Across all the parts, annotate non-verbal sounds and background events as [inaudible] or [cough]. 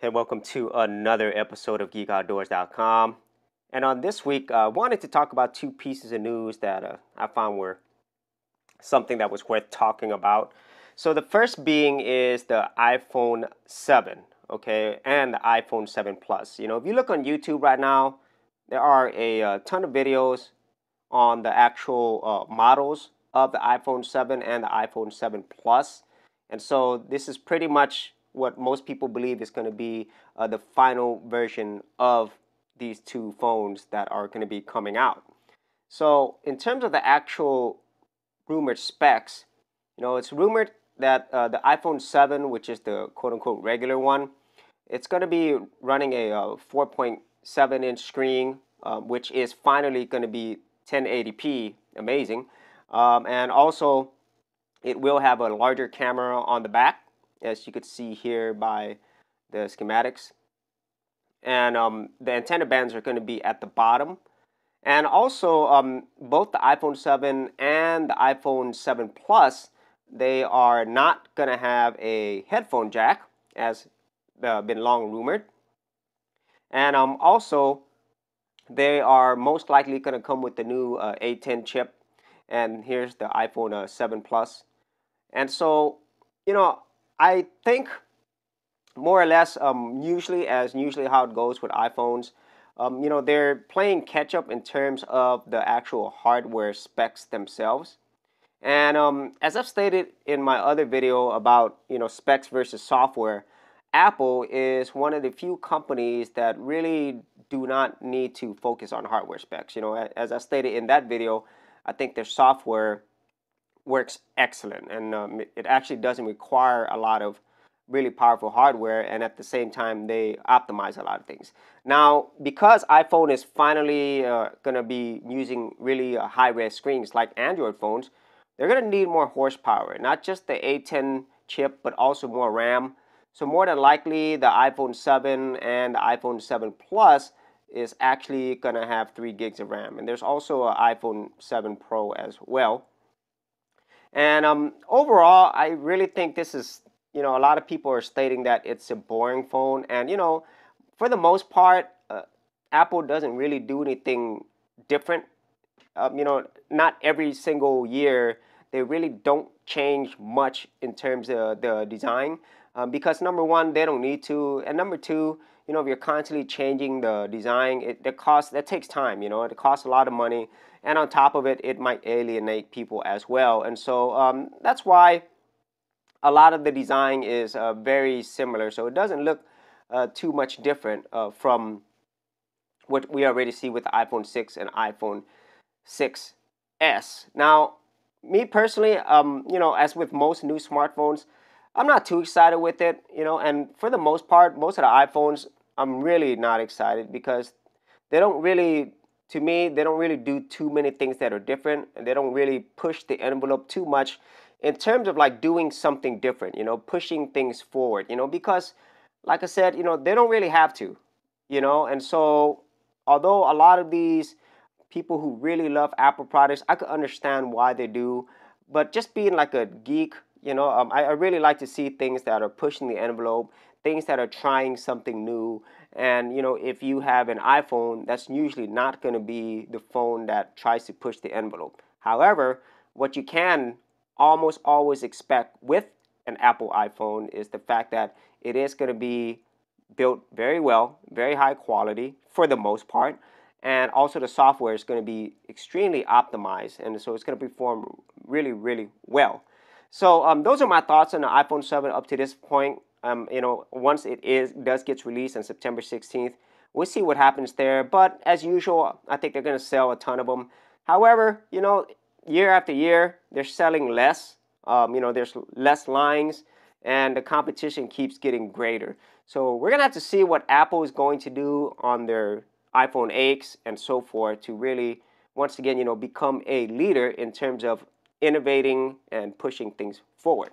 and welcome to another episode of GeekOutdoors.com. And on this week, I uh, wanted to talk about two pieces of news that uh, I found were something that was worth talking about. So the first being is the iPhone 7, okay, and the iPhone 7 Plus. You know, if you look on YouTube right now, there are a, a uh, ton of videos on the actual uh, models of the iPhone 7 and the iPhone 7 Plus. And so this is pretty much what most people believe is going to be uh, the final version of these two phones that are going to be coming out. So in terms of the actual rumored specs, you know, it's rumored that uh, the iPhone 7, which is the quote-unquote regular one, it's going to be running a uh, 4.7 inch screen, uh, which is finally going to be 1080p, amazing. Um, and also, it will have a larger camera on the back, as you could see here by the schematics. And um, the antenna bands are going to be at the bottom. And also, um, both the iPhone 7 and the iPhone 7 Plus, they are not going to have a headphone jack, as uh, been long rumored. And um, also, they are most likely going to come with the new uh, A10 chip. And here's the iPhone uh, 7 Plus. And so, you know, I think more or less, um, usually as usually how it goes with iPhones, um, you know, they're playing catch up in terms of the actual hardware specs themselves. And um, as I've stated in my other video about, you know, specs versus software, Apple is one of the few companies that really do not need to focus on hardware specs. You know, as I stated in that video, I think their software works excellent and um, it actually doesn't require a lot of really powerful hardware and at the same time they optimize a lot of things. Now because iphone is finally uh, going to be using really uh, high res screens like android phones they're going to need more horsepower not just the a10 chip but also more ram. So more than likely the iphone 7 and the iphone 7 plus is actually going to have 3 gigs of ram and there's also an iphone 7 pro as well and um, overall, I really think this is, you know, a lot of people are stating that it's a boring phone. And, you know, for the most part, uh, Apple doesn't really do anything different. Um, you know, not every single year, they really don't change much in terms of the design. Um, because number one, they don't need to. And number two, you know, if you're constantly changing the design, it that costs that takes time. You know, it costs a lot of money, and on top of it, it might alienate people as well. And so um, that's why a lot of the design is uh, very similar. So it doesn't look uh, too much different uh, from what we already see with iPhone 6 and iPhone 6s. Now, me personally, um, you know, as with most new smartphones, I'm not too excited with it, you know, and for the most part, most of the iPhones I'm really not excited because they don't really, to me, they don't really do too many things that are different. And they don't really push the envelope too much in terms of like doing something different, you know, pushing things forward, you know, because like I said, you know, they don't really have to, you know, and so although a lot of these people who really love Apple products, I could understand why they do, but just being like a geek, you know, um, I, I really like to see things that are pushing the envelope things that are trying something new. And you know, if you have an iPhone, that's usually not going to be the phone that tries to push the envelope. However, what you can almost always expect with an Apple iPhone is the fact that it is going to be built very well, very high quality for the most part. And also the software is going to be extremely optimized. And so it's going to perform really, really well. So um, those are my thoughts on the iPhone 7 up to this point um, you know, once it is does gets released on September 16th, we'll see what happens there. But as usual, I think they're going to sell a ton of them. However, you know, year after year, they're selling less. Um, you know, there's less lines, and the competition keeps getting greater. So we're going to have to see what Apple is going to do on their iPhone 8s and so forth to really, once again, you know, become a leader in terms of innovating and pushing things forward.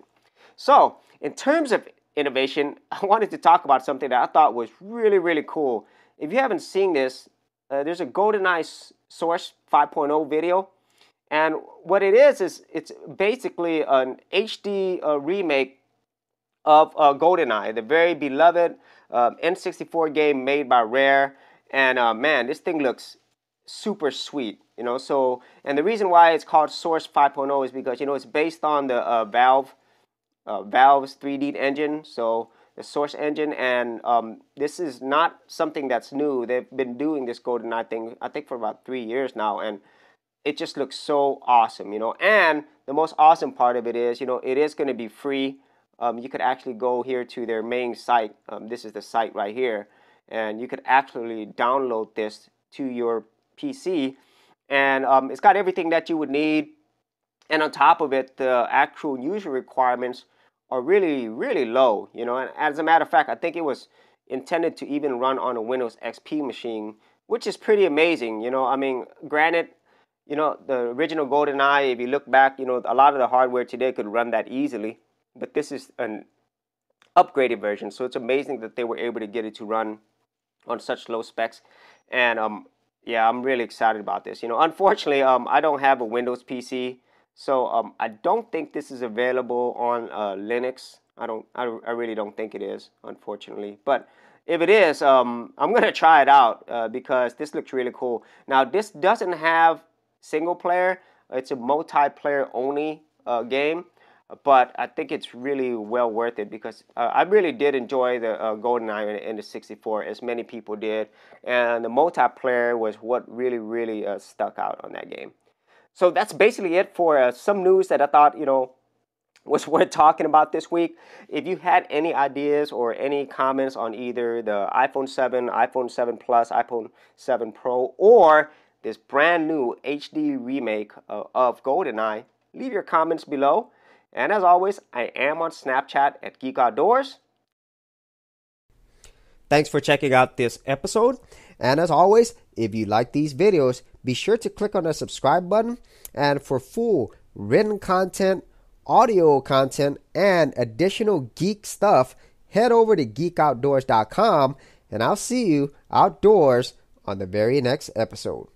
So, in terms of innovation, [laughs] I wanted to talk about something that I thought was really, really cool. If you haven't seen this, uh, there's a GoldenEye Source 5.0 video. And what it is, is it's basically an HD uh, remake of uh, GoldenEye, the very beloved uh, N64 game made by Rare. And uh, man, this thing looks super sweet, you know. So, and the reason why it's called Source 5.0 is because you know it's based on the uh, Valve uh, Valve's 3D engine. So the Source engine, and um, this is not something that's new. They've been doing this GoldenEye thing, I think, for about three years now, and it just looks so awesome, you know. And the most awesome part of it is, you know, it is going to be free. Um, you could actually go here to their main site. Um, this is the site right here, and you could actually download this to your PC, and um, it's got everything that you would need. And on top of it, the actual user requirements are really, really low. You know, and as a matter of fact, I think it was intended to even run on a Windows XP machine, which is pretty amazing. You know, I mean, granted, you know, the original GoldenEye, if you look back, you know, a lot of the hardware today could run that easily, but this is an upgraded version. So it's amazing that they were able to get it to run on such low specs. And um, yeah, I'm really excited about this. You know, unfortunately, um, I don't have a Windows PC. So um, I don't think this is available on uh, Linux. I don't. I, I really don't think it is, unfortunately. But if it is, um, I'm gonna try it out uh, because this looks really cool. Now this doesn't have single player. It's a multiplayer only uh, game, but I think it's really well worth it because uh, I really did enjoy the uh, GoldenEye in, in, the 64, as many people did, and the multiplayer was what really, really uh, stuck out on that game. So that's basically it for uh, some news that I thought, you know, was [laughs] worth talking about this week. If you had any ideas or any comments on either the iPhone 7, iPhone 7 Plus, iPhone 7 Pro, or this brand new HD remake uh, of GoldenEye, leave your comments below. And as always, I am on Snapchat at Geek Outdoors. Thanks for checking out this episode. And as always, if you like these videos, be sure to click on the subscribe button. And for full written content, audio content, and additional geek stuff, head over to geekoutdoors.com. And I'll see you outdoors on the very next episode.